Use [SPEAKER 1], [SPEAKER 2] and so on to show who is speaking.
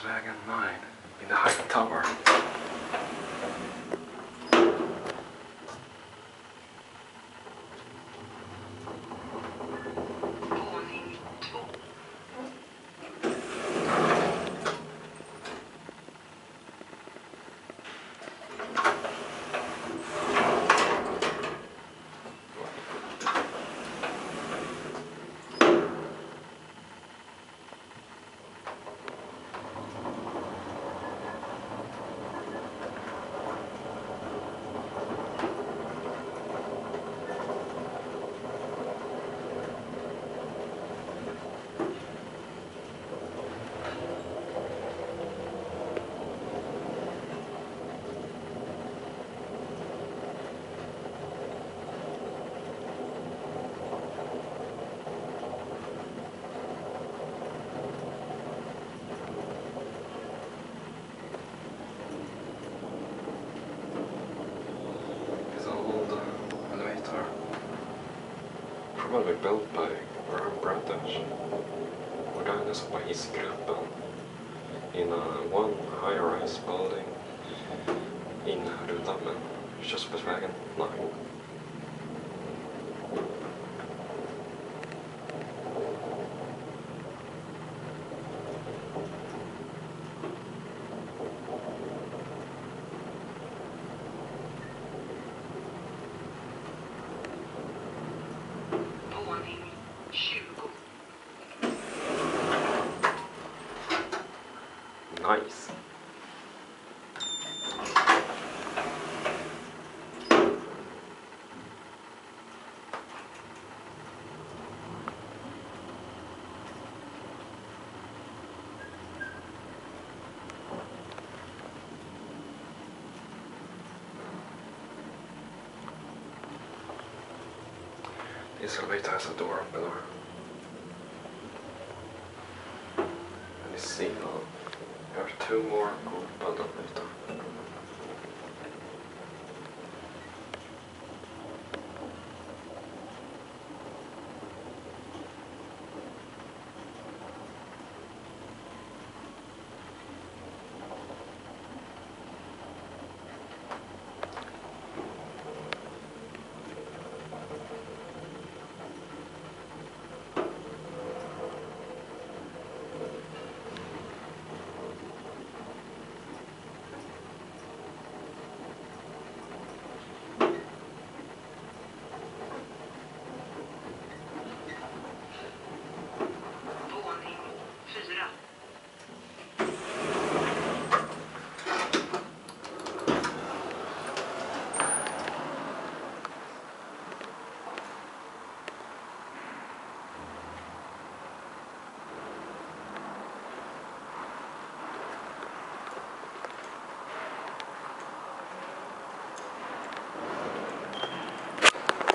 [SPEAKER 1] Körsbärsvägen 9 in the high tower. Probably built by Graham Brothers. Modernized by Hissgruppen in a one high-rise building in Ruddammen, Körsbärsvägen 9. Nice. This elevator has a door below. And it's. There are two more open elevator.